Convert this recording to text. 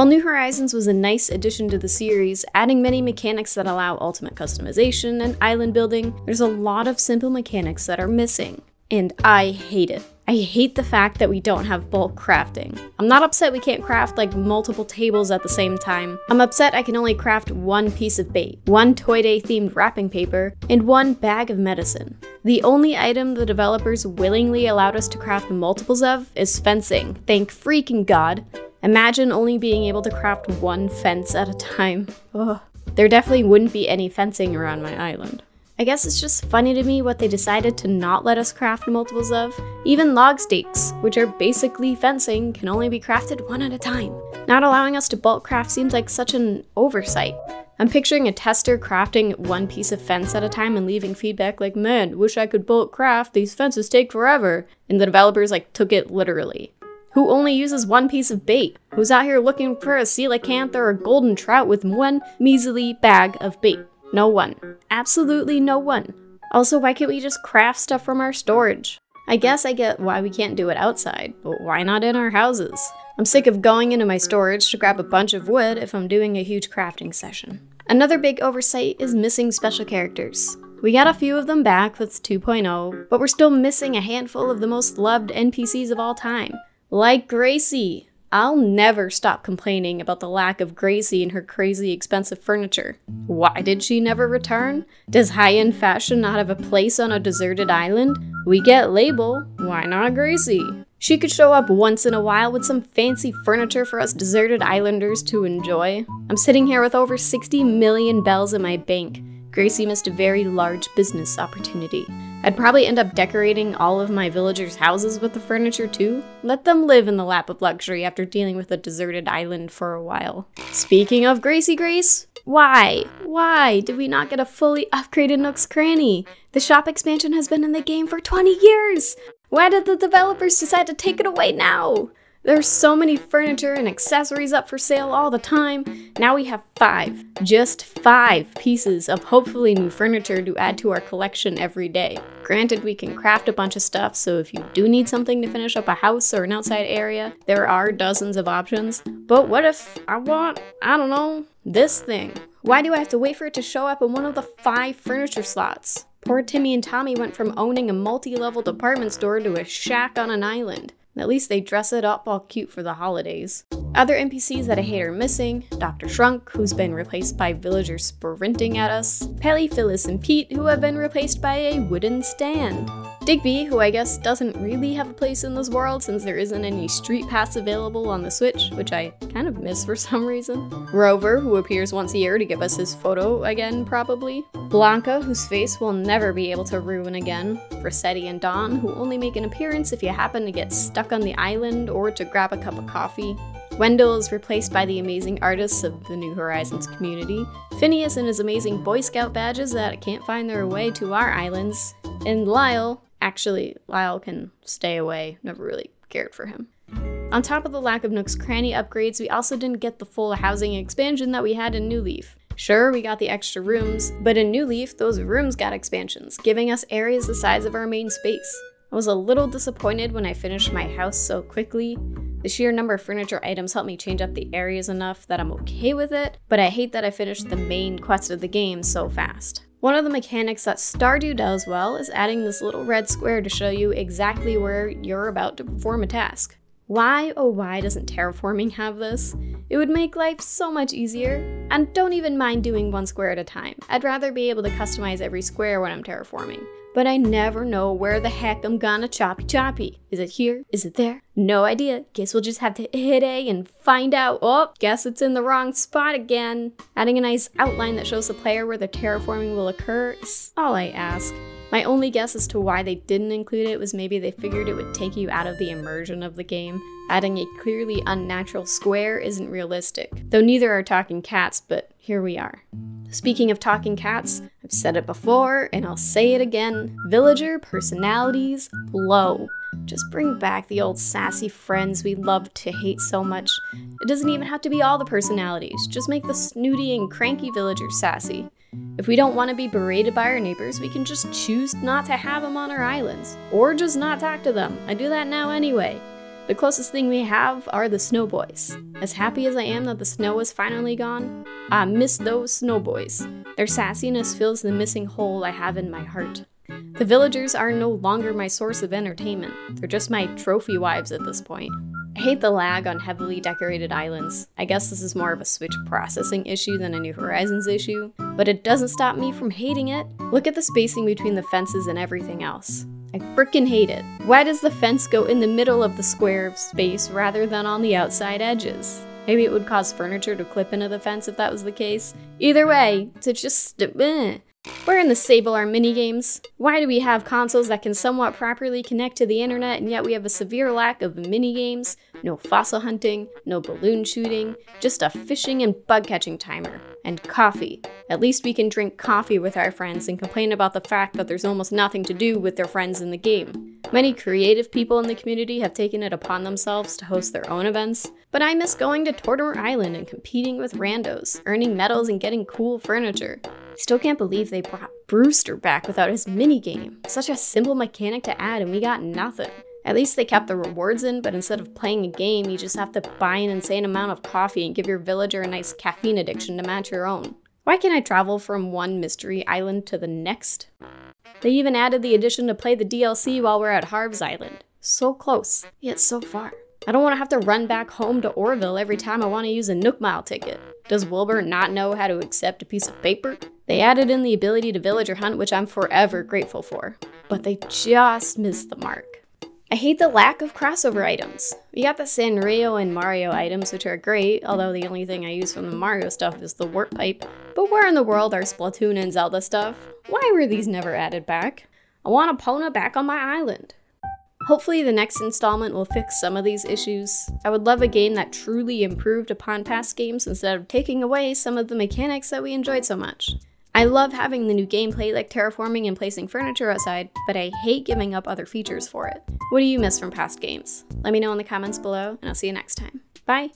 While New Horizons was a nice addition to the series, adding many mechanics that allow ultimate customization and island building, there's a lot of simple mechanics that are missing. And I hate it. I hate the fact that we don't have bulk crafting. I'm not upset we can't craft like multiple tables at the same time. I'm upset I can only craft one piece of bait, one Toy Day themed wrapping paper, and one bag of medicine. The only item the developers willingly allowed us to craft multiples of is fencing. Thank freaking god. Imagine only being able to craft one fence at a time. Ugh. There definitely wouldn't be any fencing around my island. I guess it's just funny to me what they decided to not let us craft multiples of. Even log stakes, which are basically fencing, can only be crafted one at a time. Not allowing us to bulk craft seems like such an oversight. I'm picturing a tester crafting one piece of fence at a time and leaving feedback like, man, wish I could bulk craft, these fences take forever. And the developers like took it literally. Who only uses one piece of bait? Who's out here looking for a coelacanth or a golden trout with one measly bag of bait? No one. Absolutely no one. Also, why can't we just craft stuff from our storage? I guess I get why we can't do it outside, but why not in our houses? I'm sick of going into my storage to grab a bunch of wood if I'm doing a huge crafting session. Another big oversight is missing special characters. We got a few of them back with 2.0, but we're still missing a handful of the most loved NPCs of all time. Like Gracie, I'll never stop complaining about the lack of Gracie and her crazy expensive furniture. Why did she never return? Does high end fashion not have a place on a deserted island? We get Label, why not Gracie? She could show up once in a while with some fancy furniture for us deserted islanders to enjoy. I'm sitting here with over 60 million bells in my bank. Gracie missed a very large business opportunity. I'd probably end up decorating all of my villagers' houses with the furniture too. Let them live in the lap of luxury after dealing with a deserted island for a while. Speaking of Gracie Grace, why? Why did we not get a fully upgraded Nook's Cranny? The shop expansion has been in the game for 20 years! Why did the developers decide to take it away now? There's so many furniture and accessories up for sale all the time. Now we have five, just five pieces of hopefully new furniture to add to our collection every day. Granted, we can craft a bunch of stuff, so if you do need something to finish up a house or an outside area, there are dozens of options. But what if I want, I don't know, this thing? Why do I have to wait for it to show up in one of the five furniture slots? Poor Timmy and Tommy went from owning a multi level department store to a shack on an island. At least they dress it up all cute for the holidays. Other NPCs that I hate are missing Dr. Shrunk, who's been replaced by villagers sprinting at us, Pelly, Phyllis, and Pete, who have been replaced by a wooden stand. Digby, who I guess doesn't really have a place in this world since there isn't any Street Pass available on the Switch, which I kind of miss for some reason. Rover, who appears once a year to give us his photo again, probably. Blanca, whose face we'll never be able to ruin again. Resetti and Don, who only make an appearance if you happen to get stuck on the island or to grab a cup of coffee. Wendell is replaced by the amazing artists of the New Horizons community. Phineas and his amazing Boy Scout badges that can't find their way to our islands. And Lyle, Actually, Lyle can stay away. Never really cared for him. On top of the lack of Nook's Cranny upgrades, we also didn't get the full housing expansion that we had in New Leaf. Sure, we got the extra rooms, but in New Leaf, those rooms got expansions, giving us areas the size of our main space. I was a little disappointed when I finished my house so quickly. The sheer number of furniture items helped me change up the areas enough that I'm okay with it, but I hate that I finished the main quest of the game so fast. One of the mechanics that Stardew does well is adding this little red square to show you exactly where you're about to perform a task. Why, oh why doesn't terraforming have this? It would make life so much easier. And don't even mind doing one square at a time. I'd rather be able to customize every square when I'm terraforming but I never know where the heck I'm gonna choppy choppy. Is it here? Is it there? No idea. Guess we'll just have to hit A and find out. Oh, guess it's in the wrong spot again. Adding a nice outline that shows the player where the terraforming will occur is all I ask. My only guess as to why they didn't include it was maybe they figured it would take you out of the immersion of the game. Adding a clearly unnatural square isn't realistic, though neither are talking cats, but here we are. Speaking of talking cats, I've said it before and I'll say it again villager personalities blow. Just bring back the old sassy friends we loved to hate so much. It doesn't even have to be all the personalities, just make the snooty and cranky villagers sassy. If we don't want to be berated by our neighbors, we can just choose not to have them on our islands, or just not talk to them. I do that now anyway. The closest thing we have are the snow boys. As happy as I am that the snow is finally gone, I miss those snow boys. Their sassiness fills the missing hole I have in my heart. The villagers are no longer my source of entertainment, they're just my trophy wives at this point. I hate the lag on heavily decorated islands. I guess this is more of a Switch processing issue than a New Horizons issue, but it doesn't stop me from hating it. Look at the spacing between the fences and everything else. I frickin' hate it. Why does the fence go in the middle of the square of space rather than on the outside edges? Maybe it would cause furniture to clip into the fence if that was the case. Either way, to just. Eh. Where in the Sable are minigames? Why do we have consoles that can somewhat properly connect to the internet and yet we have a severe lack of minigames? No fossil hunting, no balloon shooting, just a fishing and bug catching timer. And coffee. At least we can drink coffee with our friends and complain about the fact that there's almost nothing to do with their friends in the game. Many creative people in the community have taken it upon themselves to host their own events, but I miss going to Tortimer Island and competing with randos, earning medals and getting cool furniture. Still can't believe they brought Brewster back without his minigame. Such a simple mechanic to add and we got nothing. At least they kept the rewards in, but instead of playing a game, you just have to buy an insane amount of coffee and give your villager a nice caffeine addiction to match your own. Why can't I travel from one mystery island to the next? They even added the addition to play the DLC while we're at Harv's Island. So close, yet so far. I don't want to have to run back home to Orville every time I want to use a Nook Mile ticket. Does Wilbur not know how to accept a piece of paper? They added in the ability to villager hunt, which I'm forever grateful for, but they just missed the mark. I hate the lack of crossover items. We got the Sanrio and Mario items, which are great, although the only thing I use from the Mario stuff is the warp pipe. But where in the world are Splatoon and Zelda stuff? Why were these never added back? I want Epona back on my island. Hopefully the next installment will fix some of these issues. I would love a game that truly improved upon past games instead of taking away some of the mechanics that we enjoyed so much. I love having the new gameplay like terraforming and placing furniture outside, but I hate giving up other features for it. What do you miss from past games? Let me know in the comments below, and I'll see you next time. Bye!